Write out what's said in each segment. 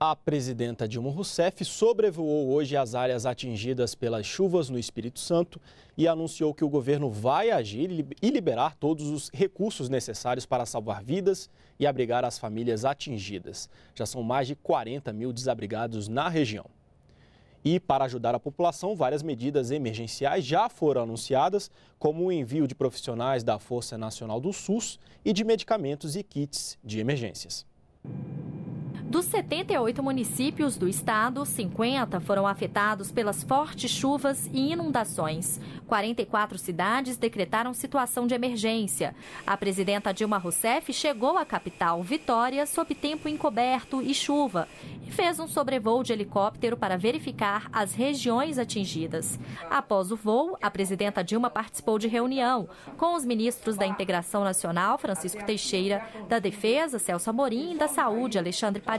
A presidenta Dilma Rousseff sobrevoou hoje as áreas atingidas pelas chuvas no Espírito Santo e anunciou que o governo vai agir e liberar todos os recursos necessários para salvar vidas e abrigar as famílias atingidas. Já são mais de 40 mil desabrigados na região. E para ajudar a população, várias medidas emergenciais já foram anunciadas, como o envio de profissionais da Força Nacional do SUS e de medicamentos e kits de emergências. Dos 78 municípios do estado, 50 foram afetados pelas fortes chuvas e inundações. 44 cidades decretaram situação de emergência. A presidenta Dilma Rousseff chegou à capital, Vitória, sob tempo encoberto e chuva, e fez um sobrevoo de helicóptero para verificar as regiões atingidas. Após o voo, a presidenta Dilma participou de reunião com os ministros da Integração Nacional, Francisco Teixeira, da Defesa, Celso Amorim, e da Saúde, Alexandre Padilha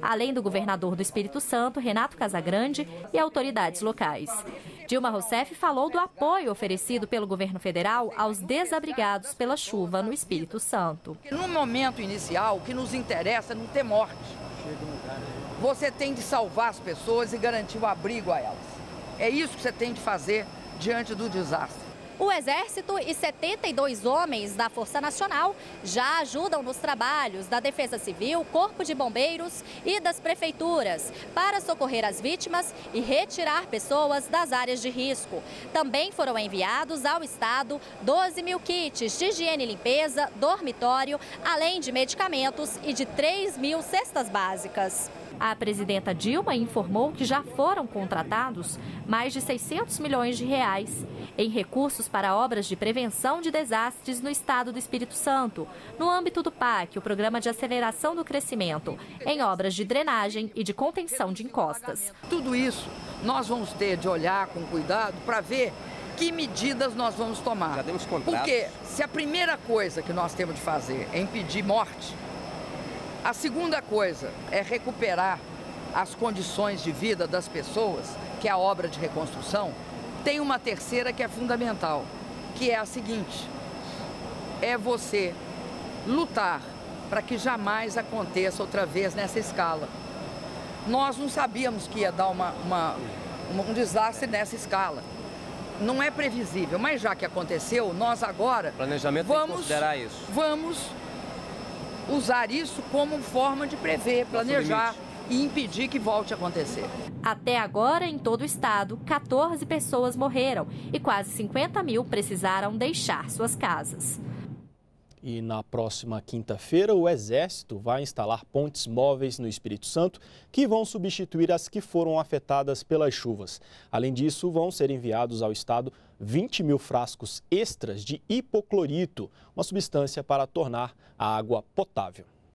Além do governador do Espírito Santo, Renato Casagrande, e autoridades locais. Dilma Rousseff falou do apoio oferecido pelo governo federal aos desabrigados pela chuva no Espírito Santo. No momento inicial, o que nos interessa é não ter morte. Você tem de salvar as pessoas e garantir o abrigo a elas. É isso que você tem de fazer diante do desastre. O Exército e 72 homens da Força Nacional já ajudam nos trabalhos da Defesa Civil, Corpo de Bombeiros e das prefeituras para socorrer as vítimas e retirar pessoas das áreas de risco. Também foram enviados ao Estado 12 mil kits de higiene e limpeza, dormitório, além de medicamentos e de 3 mil cestas básicas. A presidenta Dilma informou que já foram contratados mais de 600 milhões de reais em recursos para obras de prevenção de desastres no estado do Espírito Santo, no âmbito do PAC, o Programa de Aceleração do Crescimento, em obras de drenagem e de contenção de encostas. Tudo isso nós vamos ter de olhar com cuidado para ver que medidas nós vamos tomar. Já temos Porque se a primeira coisa que nós temos de fazer é impedir morte, a segunda coisa é recuperar as condições de vida das pessoas, que é a obra de reconstrução. Tem uma terceira que é fundamental, que é a seguinte: é você lutar para que jamais aconteça outra vez nessa escala. Nós não sabíamos que ia dar uma, uma, um desastre nessa escala. Não é previsível, mas já que aconteceu, nós agora Planejamento vamos, considerar isso. Vamos usar isso como forma de prever, planejar e impedir que volte a acontecer. Até agora, em todo o estado, 14 pessoas morreram e quase 50 mil precisaram deixar suas casas. E na próxima quinta-feira, o Exército vai instalar pontes móveis no Espírito Santo que vão substituir as que foram afetadas pelas chuvas. Além disso, vão ser enviados ao Estado 20 mil frascos extras de hipoclorito, uma substância para tornar a água potável.